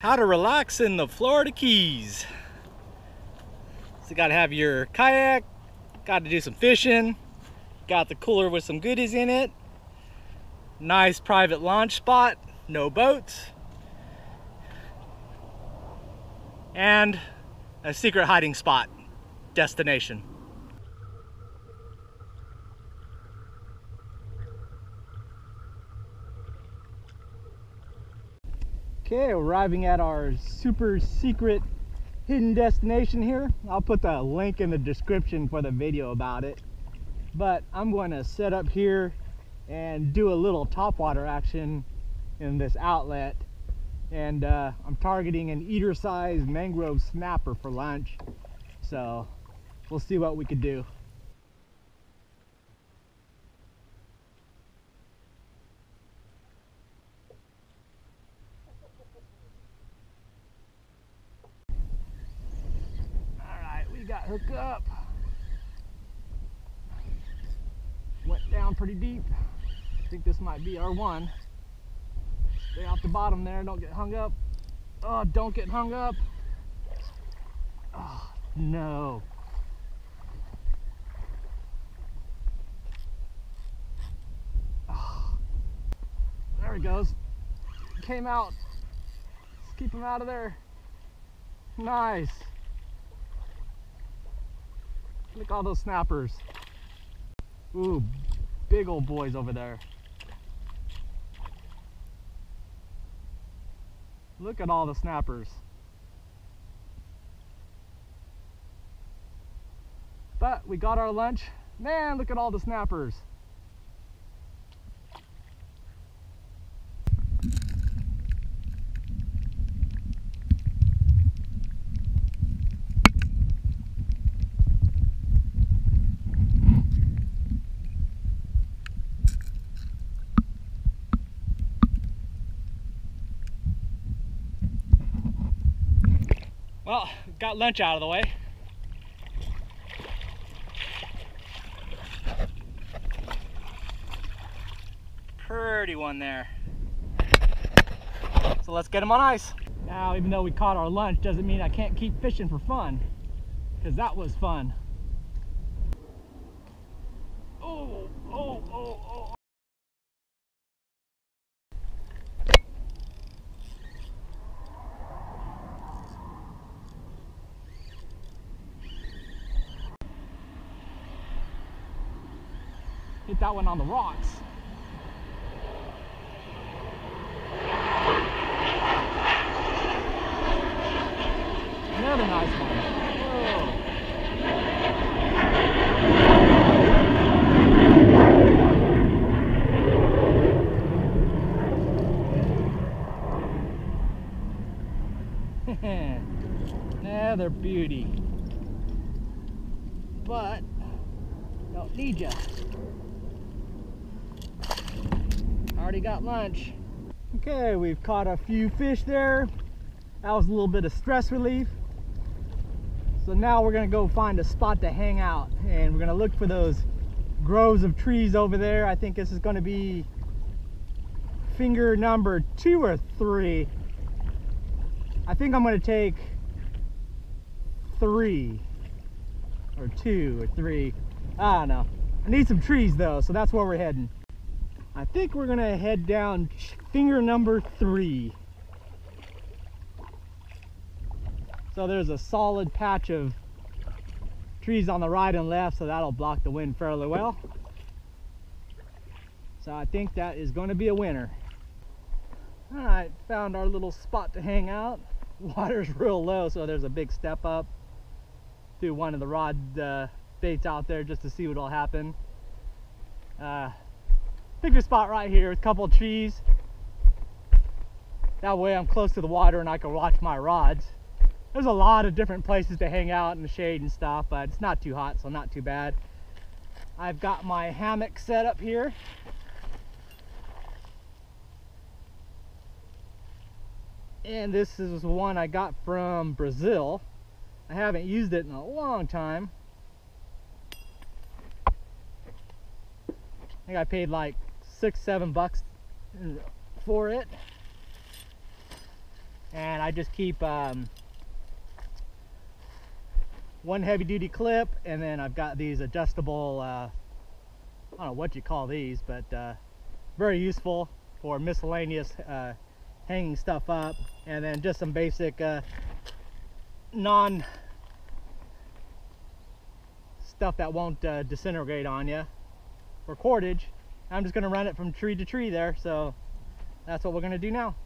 How to relax in the Florida Keys. So you gotta have your kayak, gotta do some fishing, got the cooler with some goodies in it, nice private launch spot, no boats, and a secret hiding spot destination. Okay, arriving at our super secret hidden destination here. I'll put the link in the description for the video about it. But I'm going to set up here and do a little topwater action in this outlet. And uh, I'm targeting an eater-sized mangrove snapper for lunch. So we'll see what we could do. got hooked up. Went down pretty deep. I think this might be our one. Stay off the bottom there, don't get hung up. Oh, don't get hung up. Oh, no. Oh, there he goes. Came out. Let's keep him out of there. Nice. Look at all those snappers. Ooh, big old boys over there. Look at all the snappers. But we got our lunch. Man, look at all the snappers. Well, got lunch out of the way. Pretty one there. So let's get him on ice. Now, even though we caught our lunch, doesn't mean I can't keep fishing for fun. Because that was fun. Oh, oh, oh, oh. That one on the rocks. Another nice one. Another beauty. But, don't need ya. Already got lunch. Okay, we've caught a few fish there. That was a little bit of stress relief. So now we're gonna go find a spot to hang out and we're gonna look for those groves of trees over there. I think this is gonna be finger number two or three. I think I'm gonna take three or two or three. I don't know. I need some trees though, so that's where we're heading. I think we're gonna head down finger number three. So there's a solid patch of trees on the right and left, so that'll block the wind fairly well. So I think that is going to be a winner. All right, found our little spot to hang out. Water's real low, so there's a big step up. Threw one of the rod uh, baits out there just to see what'll happen. Uh, pick a spot right here with a couple of trees. That way I'm close to the water and I can watch my rods. There's a lot of different places to hang out in the shade and stuff, but it's not too hot, so not too bad. I've got my hammock set up here. And this is one I got from Brazil. I haven't used it in a long time. I think I paid like six, seven bucks for it. And I just keep um, one heavy duty clip and then I've got these adjustable, uh, I don't know what you call these, but uh, very useful for miscellaneous uh, hanging stuff up. And then just some basic uh, non stuff that won't uh, disintegrate on you for cordage. I'm just gonna run it from tree to tree there. So that's what we're gonna do now.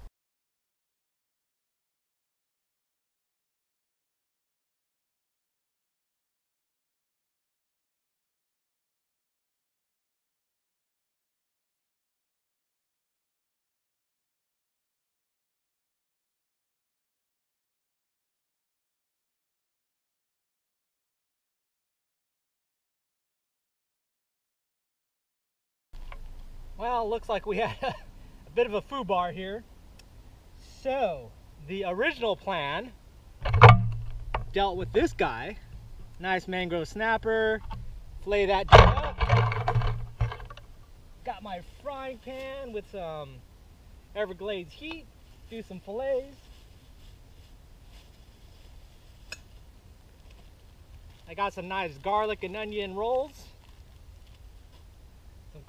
Well, looks like we had a, a bit of a FUBAR here. So, the original plan dealt with this guy. Nice mangrove snapper. Flay that up. Got my frying pan with some Everglades heat. Do some fillets. I got some nice garlic and onion rolls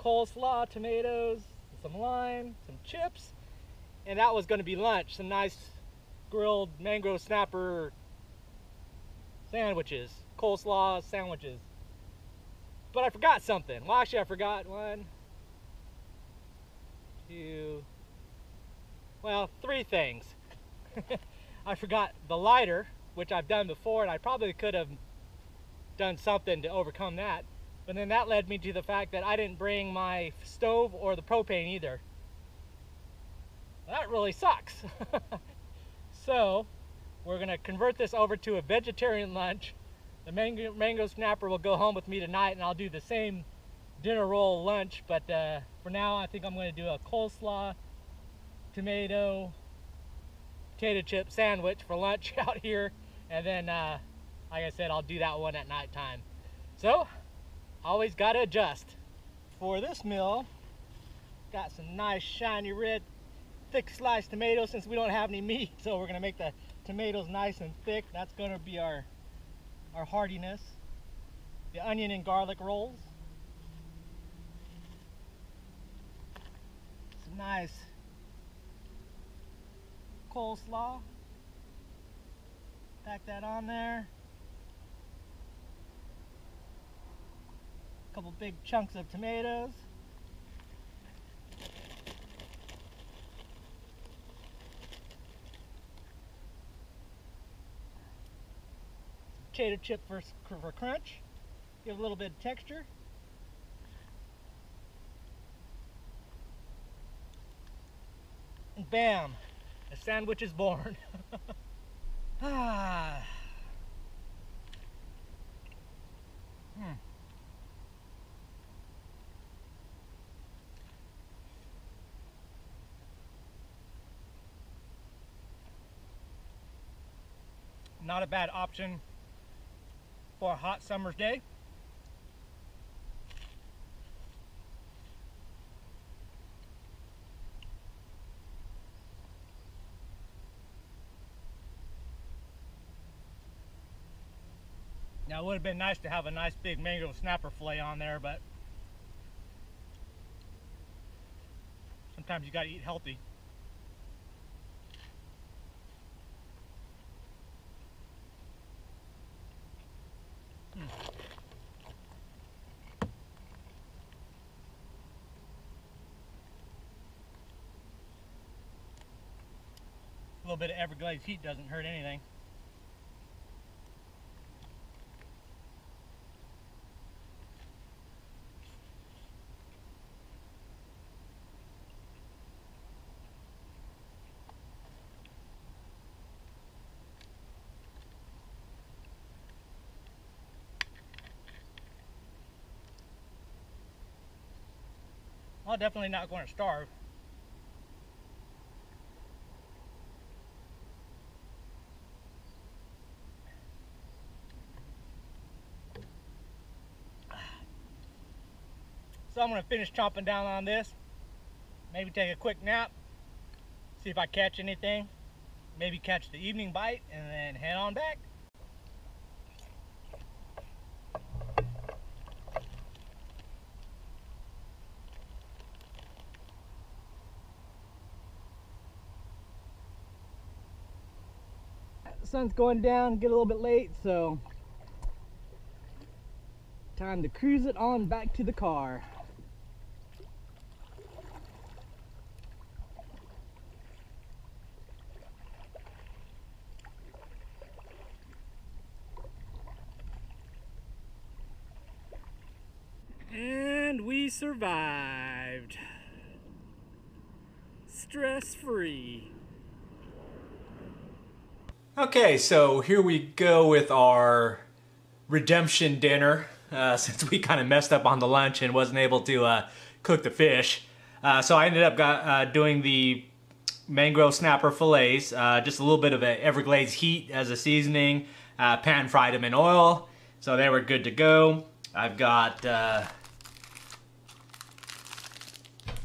coleslaw, tomatoes, some lime, some chips, and that was going to be lunch. Some nice grilled mangrove snapper sandwiches, coleslaw sandwiches. But I forgot something. Well, actually, I forgot one, two, well, three things. I forgot the lighter, which I've done before, and I probably could have done something to overcome that. But then that led me to the fact that I didn't bring my stove or the propane either. That really sucks. so we're gonna convert this over to a vegetarian lunch. The mango, mango snapper will go home with me tonight and I'll do the same dinner roll lunch. But uh, for now, I think I'm gonna do a coleslaw, tomato, potato chip sandwich for lunch out here. And then, uh, like I said, I'll do that one at nighttime. So always got to adjust. For this meal, got some nice shiny red thick sliced tomatoes since we don't have any meat. So we're gonna make the tomatoes nice and thick. That's gonna be our, our heartiness. The onion and garlic rolls. Some nice coleslaw. Pack that on there. Couple big chunks of tomatoes. Potato chip for, for crunch. Give a little bit of texture. And bam, a sandwich is born. ah. Hmm. Not a bad option for a hot summer's day. Now it would have been nice to have a nice big mango snapper fillet on there, but sometimes you gotta eat healthy. Little bit of Everglades heat doesn't hurt anything. I'm definitely not going to starve. So I'm to finish chomping down on this. Maybe take a quick nap. See if I catch anything. maybe catch the evening bite and then head on back. sun's going down, get a little bit late, so time to cruise it on back to the car. And survived. Stress free. Okay, so here we go with our redemption dinner uh, since we kind of messed up on the lunch and wasn't able to uh, cook the fish. Uh, so I ended up got, uh, doing the mangrove snapper fillets, uh, just a little bit of a Everglades heat as a seasoning, uh, pan fried them in oil, so they were good to go. I've got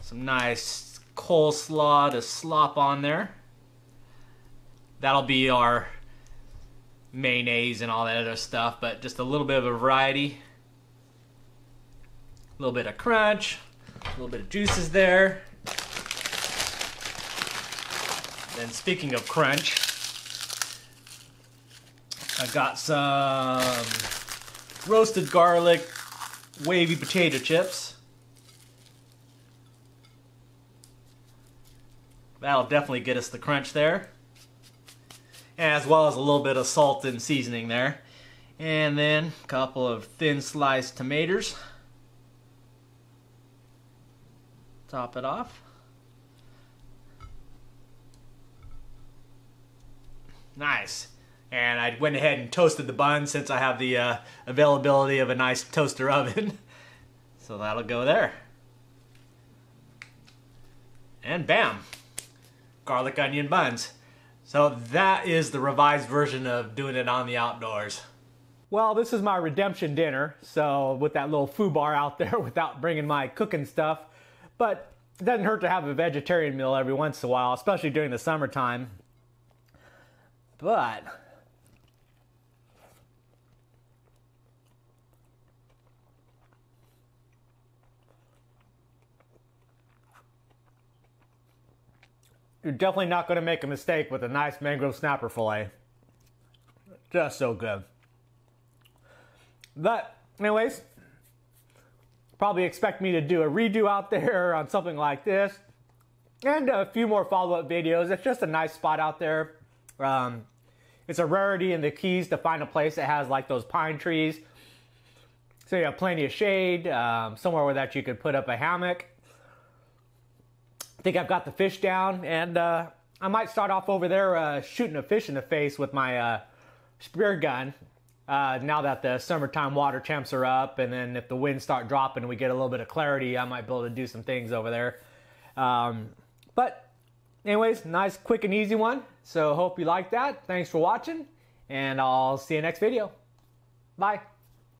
some nice coleslaw to slop on there. That'll be our mayonnaise and all that other stuff, but just a little bit of a variety. A little bit of crunch, a little bit of juices there. Then speaking of crunch, I've got some roasted garlic wavy potato chips. That'll definitely get us the crunch there. As well as a little bit of salt and seasoning there. And then a couple of thin sliced tomatoes. Top it off. Nice. And I went ahead and toasted the bun since I have the uh, availability of a nice toaster oven. so that'll go there. And bam garlic onion buns. So that is the revised version of doing it on the outdoors. Well, this is my redemption dinner. So with that little FUBAR out there without bringing my cooking stuff. But it doesn't hurt to have a vegetarian meal every once in a while, especially during the summertime. But you're definitely not going to make a mistake with a nice mangrove snapper fillet. Just so good. But, anyways, probably expect me to do a redo out there on something like this. And a few more follow-up videos. It's just a nice spot out there. Um, it's a rarity in the Keys to find a place that has like those pine trees. So you have plenty of shade, um, somewhere where that you could put up a hammock. Think I've got the fish down, and uh, I might start off over there uh, shooting a fish in the face with my uh, spear gun. Uh, now that the summertime water temps are up, and then if the winds start dropping we get a little bit of clarity, I might be able to do some things over there. Um, but, anyways, nice, quick, and easy one. So, hope you like that. Thanks for watching, and I'll see you next video. Bye.